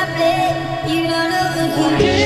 stop it. You don't know what you